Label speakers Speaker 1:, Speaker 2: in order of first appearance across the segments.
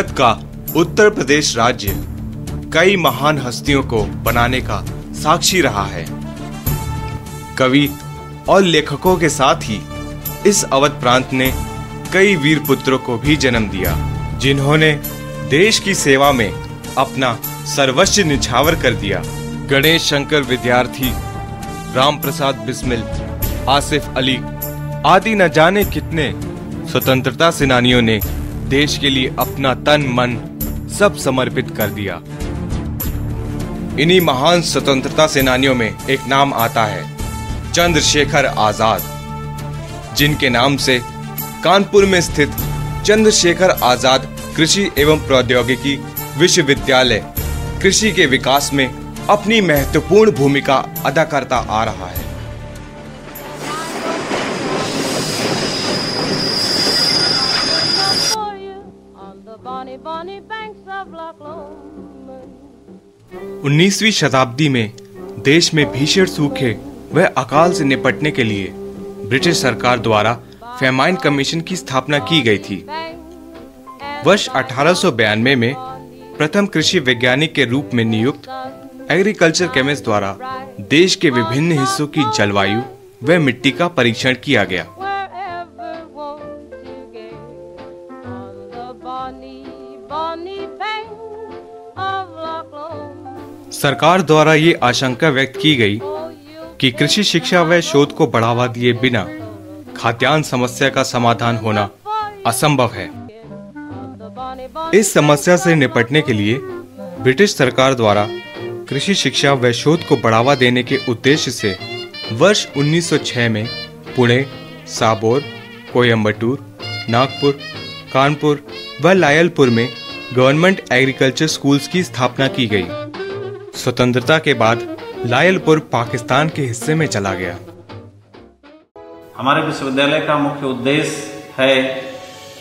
Speaker 1: भारत का उत्तर प्रदेश राज्य कई महान हस्तियों को बनाने का साक्षी रहा है। कवि और लेखकों के साथ ही इस अवध प्रांत ने कई वीर पुत्रों को भी जन्म दिया, जिन्होंने देश की सेवा में अपना सर्वस्व निछावर कर दिया। गणेश शंकर विद्यार्थी राम प्रसाद बिस्मिल, आसिफ अली आदि न जाने कितने स्वतंत्रता सेनानियों ने देश के लिए अपना तन मन सब समर्पित कर दिया। इन्हीं महान स्वतंत्रता सेनानियों में एक नाम आता है, चंद्रशेखर आज़ाद, जिनके नाम से कानपुर में स्थित चंद्रशेखर आज़ाद कृषि एवं प्रौद्योगिकी विश्वविद्यालय कृषि के विकास में अपनी महत्वपूर्ण भूमिका अदा करता आ रहा है। 19वीं शताब्दी में देश में भीषण सूखे व अकाल से निपटने के लिए ब्रिटिश सरकार द्वारा फेमाइन कमीशन की स्थापना की गई थी। वर्ष अठारह में प्रथम कृषि वैज्ञानिक के रूप में नियुक्त एग्रीकल्चर केमिस्ट द्वारा देश के विभिन्न हिस्सों की जलवायु व मिट्टी का परीक्षण किया गया। सरकार द्वारा ये आशंका व्यक्त की गई कि कृषि शिक्षा व शोध को बढ़ावा दिए बिना खाद्यान्न समस्या का समाधान होना असंभव है। इस समस्या से निपटने के लिए ब्रिटिश सरकार द्वारा कृषि शिक्षा व शोध को बढ़ावा देने के उद्देश्य से वर्ष 1906 में पुणे, साबोर कोयम्बटूर नागपुर, कानपुर व लायलपुर में गवर्नमेंट एग्रीकल्चर स्कूल्स की स्थापना की गई। स्वतंत्रता के बाद लायलपुर पाकिस्तान के हिस्से में चला गया।
Speaker 2: हमारे विश्वविद्यालय का मुख्य उद्देश्य है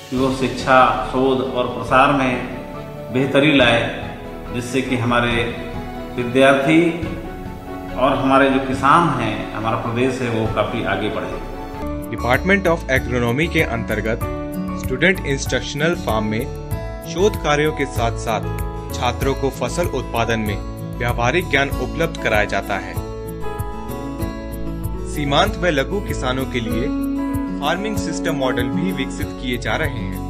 Speaker 2: कि वो शिक्षा शोध और प्रसार में बेहतरी लाए जिससे कि हमारे विद्यार्थी और हमारे जो किसान हैं हमारा प्रदेश है वो काफ़ी आगे बढ़े।
Speaker 1: डिपार्टमेंट ऑफ़ एग्रोनॉमी के अंतर्गत स्टूडेंट इंस्ट्रक्शनल फार्म में शोध कार्यों के साथ साथ छात्रों को फ़सल उत्पादन में व्यावहारिक ज्ञान उपलब्ध कराया जाता है। सीमांत व लघु किसानों के लिए फ़ार्मिंग सिस्टम मॉडल भी विकसित किए जा रहे हैं।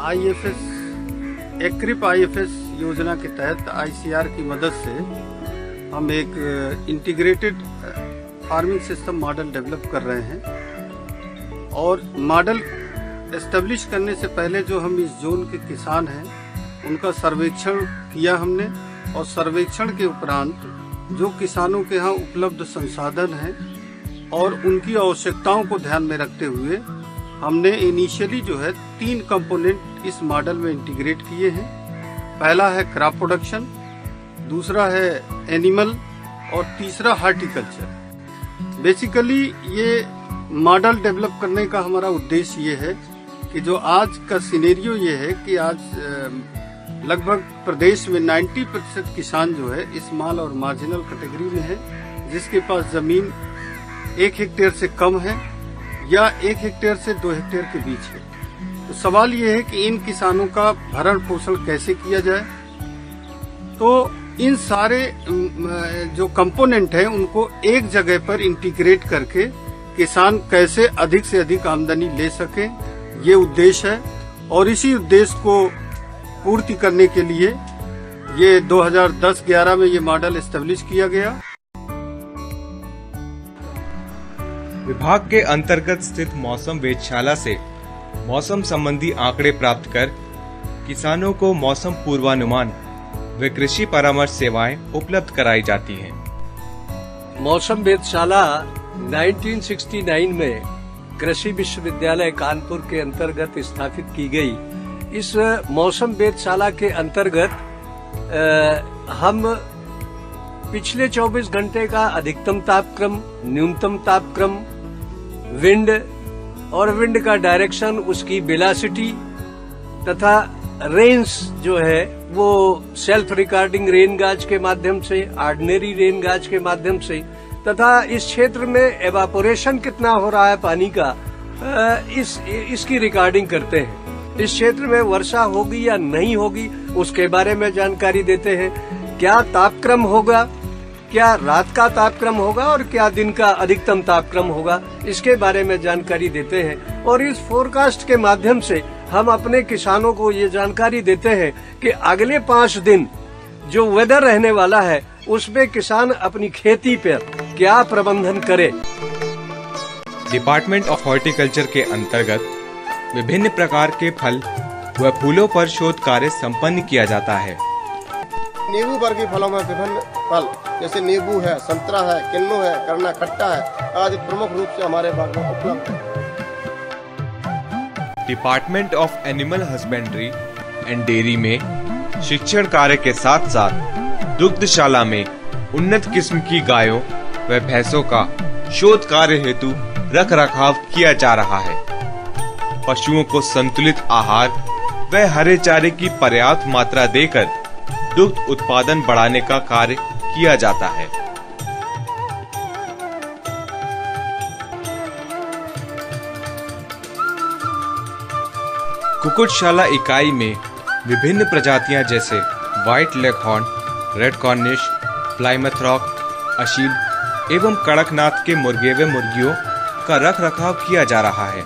Speaker 3: आईएफएस एक्रिप आईएफएस योजना के तहत आईसीआर की मदद से हम एक integrated farming system model develop कर रहे हैं। और मॉडल एस्टेब्लिश करने से पहले जो हम इस जोन के किसान हैं, उनका सर्वेक्षण किया हमने और सर्वेक्षण के उपरांत जो किसानों के यहाँ उपलब्ध संसाधन हैं और उनकी आवश्यकताओं को ध्यान में रखते हुए हमने इनिशियली जो है तीन कंपोनेंट इस मॉडल में इंटीग्रेट किए हैं। पहला है क्रॉप प्रोडक्शन दूसरा है एनिमल और तीसरा हार्टिकल्चर। बेसिकली ये मॉडल डेवलप करने का हमारा उद्देश्य ये है कि जो आज का सिनेरियो ये है कि आज लगभग प्रदेश में 90 प्रतिशत किसान जो है इस माल और मार्जिनल कैटेगरी में है, जिसके पास ज़मीन एक हेक्टेयर से कम है या एक हेक्टेयर से दो हेक्टेयर के बीच है। तो सवाल ये है कि इन किसानों का भरण पोषण कैसे किया जाए? तो इन सारे जो कंपोनेंट हैं, उनको एक जगह पर इंटीग्रेट करके किसान कैसे अधिक से अधिक आमदनी ले सके, ये उद्देश्य है। और इसी उद्देश्य को पूर्ति करने के लिए ये 2010-11 में ये मॉडल एस्टेब्लिश किया गया।
Speaker 1: विभाग के अंतर्गत स्थित मौसम वेधशाला से मौसम संबंधी आंकड़े प्राप्त कर किसानों को मौसम पूर्वानुमान व कृषि परामर्श सेवाएँ उपलब्ध कराई जाती हैं।
Speaker 4: मौसम वेदशाला 1969 में कृषि विश्वविद्यालय कानपुर के अंतर्गत स्थापित की गई इस मौसम वेदशाला के अंतर्गत हम पिछले 24 घंटे का अधिकतम तापक्रम, न्यूनतम तापक्रम, विंड और विंड का डायरेक्शन, उसकी वेलासिटी तथा रेंस जो है, वो सेल्फ रिकॉर्डिंग रेन गाज के माध्यम से ऑर्डिनरी रेन गाज के माध्यम से, तथा इस क्षेत्र में एवापोरेशन कितना हो रहा है पानी का इस, इसकी रिकॉर्डिंग करते हैं। इस क्षेत्र में वर्षा होगी या नहीं होगी, उसके बारे में जानकारी देते हैं। क्या तापक्रम होगा? क्या रात का तापक्रम होगा और क्या दिन का अधिकतम तापक्रम होगा? इसके बारे में जानकारी देते हैं। और इस फोरकास्ट के माध्यम से हम अपने किसानों को ये जानकारी देते हैं कि अगले पाँच दिन जो वेदर रहने वाला है उसमें किसान अपनी खेती पर क्या प्रबंधन करे।
Speaker 1: डिपार्टमेंट ऑफ़ हॉर्टिकल्चर के अंतर्गत विभिन्न प्रकार के फल व फूलों पर शोध कार्य संपन्न किया जाता है।
Speaker 5: नींबू वर्गीय फलों में विभिन्न फल जैसे नींबू है संतरा है किन्नू है करना खट्टा है आदि प्रमुख रूप से हमारे बाग में उपलब्ध है।
Speaker 1: Department of animal husbandry and dairy में शिक्षण कार्य के साथ साथ दुग्धशाला में उन्नत किस्म की गायों व भैंसों का शोध कार्य हेतु रख रखाव किया जा रहा है। पशुओं को संतुलित आहार व हरे चारे की पर्याप्त मात्रा देकर दुग्ध उत्पादन बढ़ाने का कार्य किया जाता है। कुकुटशाला इकाई में विभिन्न प्रजातियाँ जैसे white leghorn red Cornish Plymouth Rock Aseel एवं कड़कनाथ के मुर्गे व मुर्गियों का रख रखाव किया जा रहा है।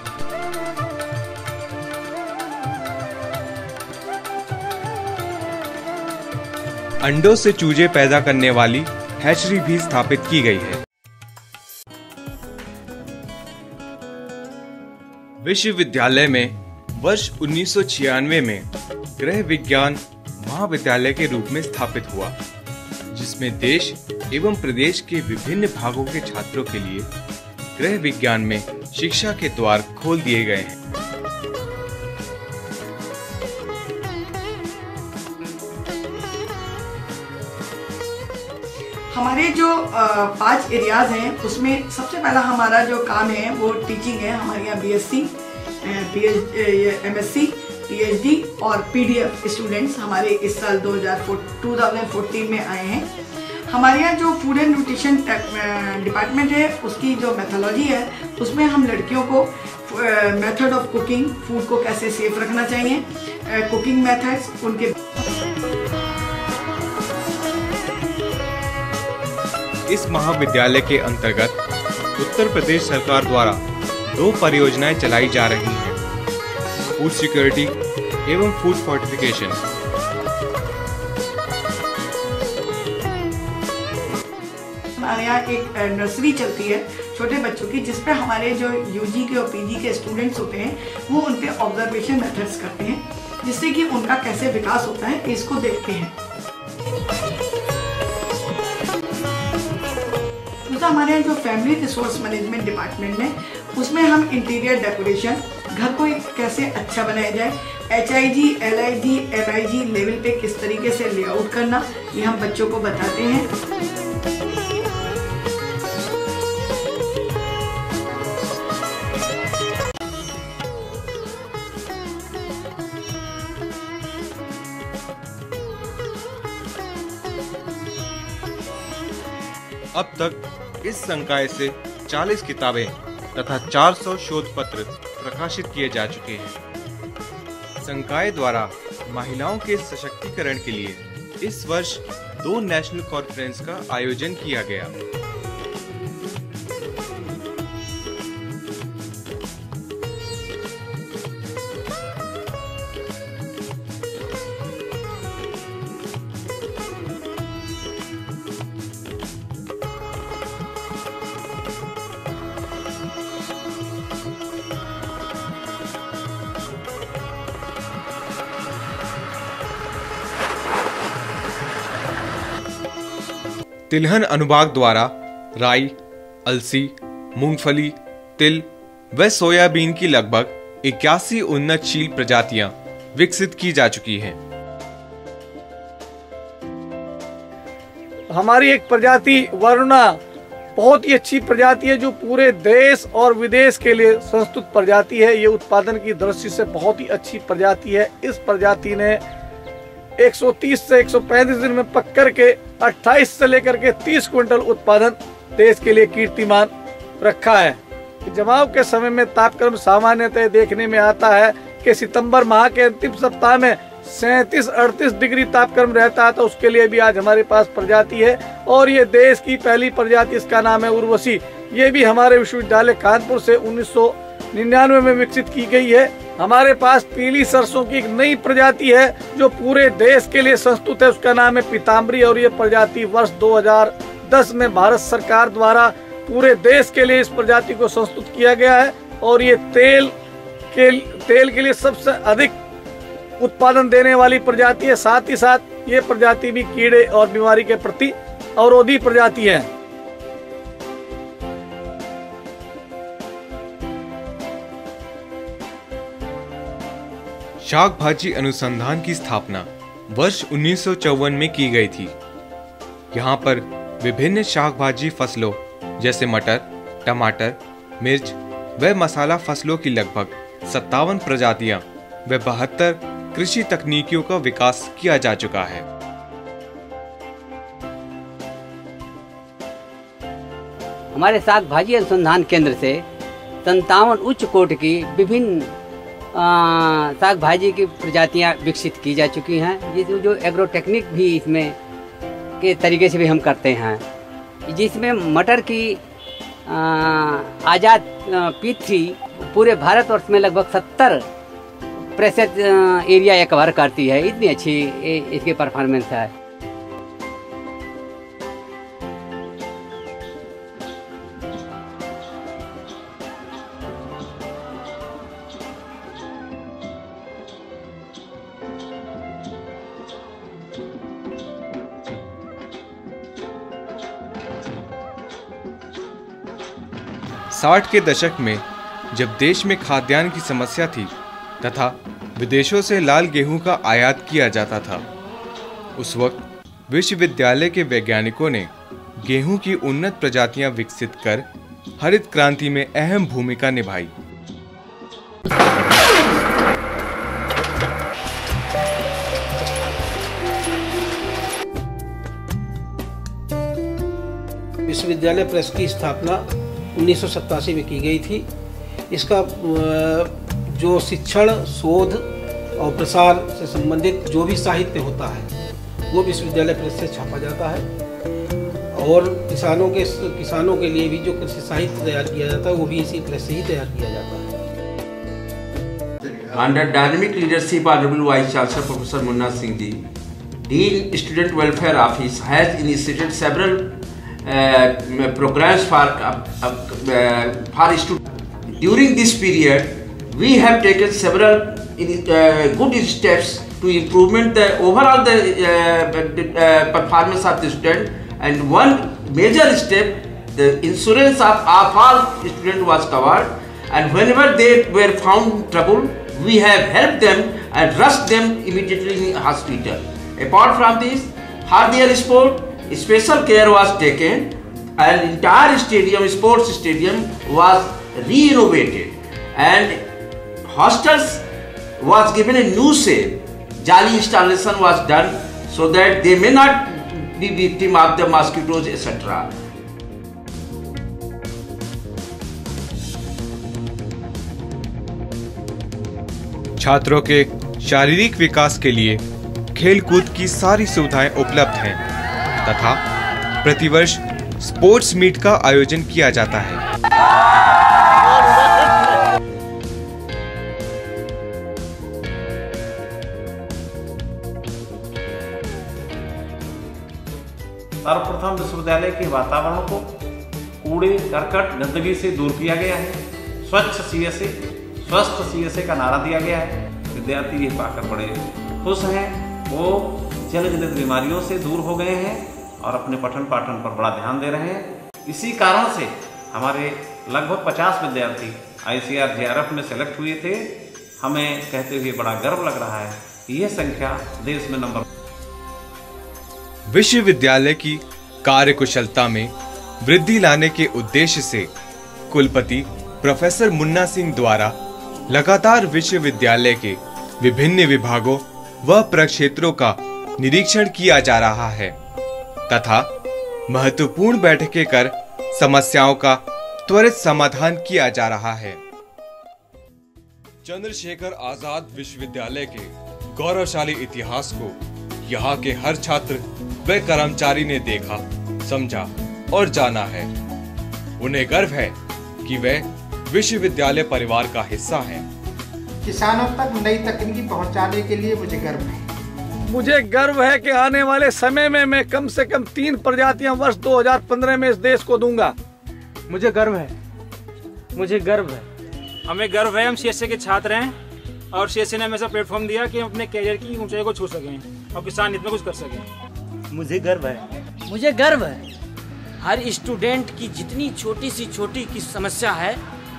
Speaker 1: अंडों से चूजे पैदा करने वाली हैचरी भी स्थापित की गई है। विश्वविद्यालय में वर्ष उन्नीस सौ छियानवे में गृह विज्ञान महाविद्यालय के रूप में स्थापित हुआ, जिसमें देश एवं प्रदेश के विभिन्न भागों के छात्रों के लिए गृह विज्ञान में शिक्षा के द्वार खोल दिए गए हैं।
Speaker 6: हमारे जो पाँच एरियाज़ हैं, उसमें सबसे पहला हमारा जो काम है, वो टीचिंग है, हमारे यहाँ BSc P M S C और पी डी एफ़ स्टूडेंट्स हमारे इस साल 2014 में आए हैं। हमारे यहाँ जो फ़ूड एंड न्यूट्रिशन डिपार्टमेंट है, उसकी जो मेथोलॉजी है, उसमें हम लड़कियों को मेथड ऑफ़ कुकिंग फ़ूड को कैसे सेफ़ रखना चाहिए कुकिंग मेथड्स उनके
Speaker 1: इस महाविद्यालय के अंतर्गत उत्तर प्रदेश सरकार द्वारा दो परियोजनाएँ चलाई जा रही हैं। फ़ूड सिक्योरिटी एवं फ़ूड फोर्टिफिकेशन
Speaker 6: हमारे यहाँ एक नर्सरी चलती है छोटे बच्चों की जिसपे हमारे जो यूजी के और पीजी के स्टूडेंट्स होते हैं, वो उन ऑब्जर्वेशन मेथड्स करते हैं, जिससे कि उनका कैसे विकास होता है, इसको देखते हैं। दूसरा हमारे यहाँ जो फैमिली रिसोर्स मैनेजमेंट डिपार्टमेंट में उसमें हम इंटीरियर डेकोरेशन घर को कैसे अच्छा बनाया जाए? H I G L I G M I G level पे किस तरीके से लेआउट करना, ये हम बच्चों को बताते हैं।
Speaker 1: अब तक इस संकाय से 40 किताबें तथा 400 शोध पत्र प्रकाशित किए जा चुके हैं। संकाय द्वारा महिलाओं के सशक्तिकरण के लिए इस वर्ष दो नेशनल कॉन्फ्रेंस का आयोजन किया गया। तिलहन अनुभाग द्वारा राई, अलसी, मूंगफली, तिल व सोयाबीन की लगभग इक्यासी उन्नतशील प्रजातियाँ विकसित की जा चुकी हैं।
Speaker 7: हमारी एक प्रजाति वरुणा, बहुत ही अच्छी प्रजाति है जो पूरे देश और विदेश के लिए संस्तुत प्रजाति है। ये उत्पादन की दृष्टि से बहुत ही अच्छी प्रजाति है। इस प्रजाति ने 130 से 135 दिन में पक कर के 28 से लेकर के 30 क्विंटल उत्पादन देश के लिए कीर्तिमान रखा है। जमाव के समय में तापक्रम सामान्यतः देखने में आता है कि सितंबर माह के अंतिम सप्ताह में सैतीस अड़तीस डिग्री तापक्रम रहता है तो उसके लिए भी आज हमारे पास प्रजाति है। और ये देश की पहली प्रजाति, इसका नाम है उर्वशी। ये भी हमारे विश्वविद्यालय कानपुर से 1999 में विकसित की गई है। हमारे पास पीली सरसों की एक नई प्रजाति है, जो पूरे देश के लिए संस्तुत है। उसका नाम है पीताम्बरी और ये प्रजाति वर्ष 2010 में भारत सरकार द्वारा पूरे देश के लिए इस प्रजाति को संस्तुत किया गया है और ये तेल के तेल के लिए सबसे अधिक उत्पादन देने वाली प्रजाति है। साथ ही साथ ये प्रजाति भी कीड़े और बीमारी के प्रति अवरोधी प्रजाति है।
Speaker 1: शाक भाजी अनुसंधान की स्थापना वर्ष उन्नीस सौ चौवन में की गई थी। यहाँ पर विभिन्न शाक भाजी फ़सलों, जैसे मटर, टमाटर, मिर्च व मसाला फ़सलों की लगभग सत्तावन प्रजातियाँ व बहत्तर कृषि तकनीकियों का विकास किया जा चुका है।
Speaker 8: हमारे साग भाजी अनुसंधान केंद्र से संतावन उच्च कोट की विभिन्न साग भाजी की प्रजातियाँ विकसित की जा चुकी हैं। जिस जो एग्रोटेक्निक भी इसमें के तरीके से भी हम करते हैं। जिसमें मटर की आज़ाद पी थ्री पूरे भारतवर्ष में लगभग सत्तर प्रेशर एरिया कवर करती है। इतनी अच्छी इसकी परफॉर्मेंस है।
Speaker 1: साठ के दशक में जब देश में खाद्यान्न की समस्या थी तथा विदेशों से लाल गेहूँ का आयात किया जाता था, उस वक्त विश्वविद्यालय के वैज्ञानिकों ने गेहूँ की उन्नत प्रजातियाँ विकसित कर हरित क्रांति में अहम भूमिका निभाई।
Speaker 9: विश्वविद्यालय प्रेस की स्थापना 1987 में की गई थी। इसका जो शिक्षण, शोध और प्रसार से संबंधित जो भी साहित्य होता है, वो विश्वविद्यालय प्रेस से छापा जाता है। और किसानों के किसानों के लिए भी जो कृषि साहित्य तैयार किया जाता है, वो भी इसी प्रेस से ही तैयार किया जाता है।
Speaker 10: Under dynamic leadership chancellor professor Munna Singh ji dean student welfare office has initiated several programs for uh, uh, for students. During this period, we have taken several uh, good steps to improvement the overall the, uh, uh, performance of the student. And one major step the insurance of, of all student was covered. And whenever they were found trouble we have helped them and rushed them immediately in hospital. Apart from this for their sport special care was taken and entire stadium sports stadium was renovated and hostels was given a new shape. Jali installation was done so that they may not be victim of the mosquitoes etc.
Speaker 1: छात्रों के शारीरिक विकास के लिए खेलकूद की सारी सुविधाएँ उपलब्ध हैं तथा प्रतिवर्ष स्पोर्ट्स मीट का आयोजन किया जाता है।
Speaker 2: सर्वप्रथम विश्वविद्यालय के वातावरण को कूड़े, करकट, गंदगी से दूर किया गया है। स्वच्छ सी एस स्वस्थ सीएसए का नारा दिया गया है। विद्यार्थी ये पाकर बड़े खुश हैं। वो जल जनित बीमारियों से दूर हो गए हैं। और अपने पठन पाठन पर बड़ा ध्यान दे रहे हैं। इसी कारण से हमारे लगभग 50 विद्यार्थी I C A R J R F select हुए थे। हमें कहते हुए बड़ा गर्व लग रहा है यह संख्या देश में नंबर
Speaker 1: विश्वविद्यालय की कार्यकुशलता में वृद्धि लाने के उद्देश्य से कुलपति प्रोफेसर मुन्ना सिंह द्वारा लगातार विश्वविद्यालय के विभिन्न विभागों व प्रक्षेत्रों का निरीक्षण किया जा रहा है। तथा महत्वपूर्ण बैठकें कर समस्याओं का त्वरित समाधान किया जा रहा है। चंद्रशेखर आज़ाद विश्वविद्यालय के गौरवशाली इतिहास को यहाँ के हर छात्र व कर्मचारी ने देखा समझा और जाना है। उन्हें गर्व है कि वे विश्वविद्यालय परिवार का हिस्सा हैं।
Speaker 11: किसानों तक नई तकनीकी पहुँचाने के लिए मुझे गर्व है।
Speaker 7: मुझे गर्व है कि आने वाले समय में मैं कम से कम तीन प्रजातियाँ वर्ष 2015 में इस देश को दूँगा।
Speaker 12: मुझे गर्व है। मुझे गर्व है।
Speaker 13: हमें गर्व है हम सी के छात्र हैं और सी ने हमेशा प्लेटफॉर्म दिया कि हम अपने कैरियर की ऊंचाई को छू सकें और किसान हित में कुछ कर सकें।
Speaker 12: मुझे गर्व है।
Speaker 14: मुझे गर्व है। हर स्टूडेंट की जितनी छोटी सी छोटी की समस्या है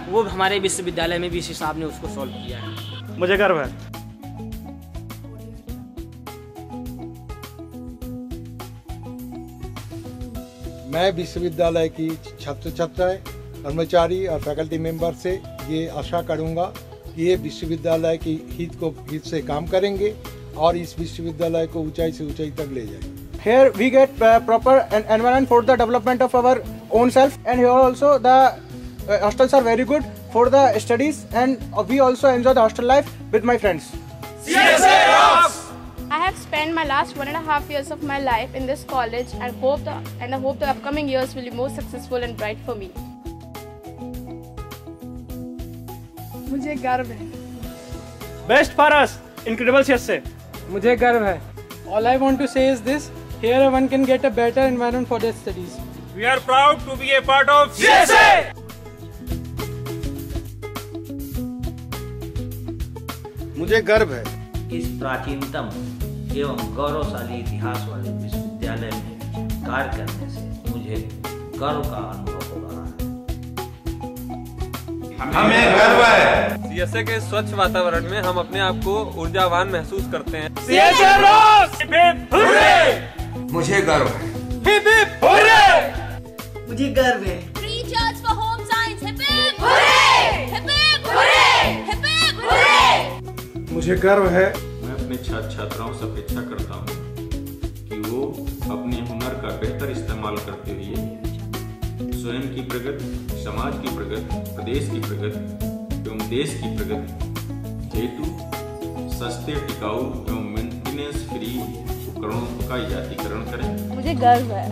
Speaker 14: वो हमारे विश्वविद्यालय में भी इस हिसाब ने उसको सॉल्व किया है।
Speaker 12: मुझे गर्व है।
Speaker 15: मैं विश्वविद्यालय की छात्र छात्राएँ कर्मचारी और फैकल्टी मेंबर से ये आशा करूँगा कि ये विश्वविद्यालय की हित को हित से काम करेंगे और इस विश्वविद्यालय को ऊंचाई से ऊंचाई तक ले जाएँगे।
Speaker 12: Here we get proper environment for the development of our own self and here also the hostels are very good for the studies and we also enjoy the hostel life with my friends life with my friends.
Speaker 16: I have spent my last one and a half years of my life in this college and hope the and I hope the upcoming years will be more successful and bright for me.
Speaker 6: मुझे गर्व है
Speaker 12: Best for us, incredible CSA. मुझे गर्व है. All I want to say is this: here one can get a better environment for their studies.
Speaker 13: We are proud to be a part of CSA.
Speaker 3: मुझे गर्व है
Speaker 17: इस प्राचीनतम एवं गौरवशाली इतिहास वाले विश्वविद्यालय में कार्य करने से मुझे गर्व का अनुभव हो रहा है।
Speaker 10: हमें गर्व है।
Speaker 18: सीएसए के स्वच्छ वातावरण में हम अपने आप को ऊर्जावान महसूस करते हैं।
Speaker 10: मुझे गर्व है।
Speaker 6: मुझे गर्व है।
Speaker 15: मुझे गर्व है।
Speaker 19: अपने छात्र छात्राओं से अपेक्षा करता हूँ कि वो अपने हुनर का बेहतर इस्तेमाल करते हुए स्वयं की प्रगति समाज की प्रगति प्रदेश की प्रगति एवं देश की प्रगति हेतु सस्ते टिकाऊ एवं मेंटेनेंस फ्री उपकरणों का इजातीकरण करें।
Speaker 16: मुझे गर्व है।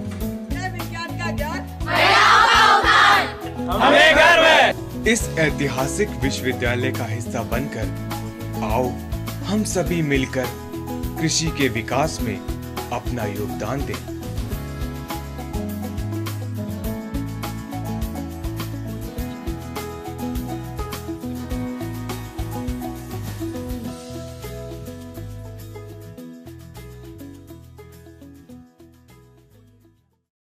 Speaker 1: हमें गर्व है। इस ऐतिहासिक विश्वविद्यालय का हिस्सा बनकर आओ हम सभी मिलकर कृषि के विकास में अपना योगदान दें।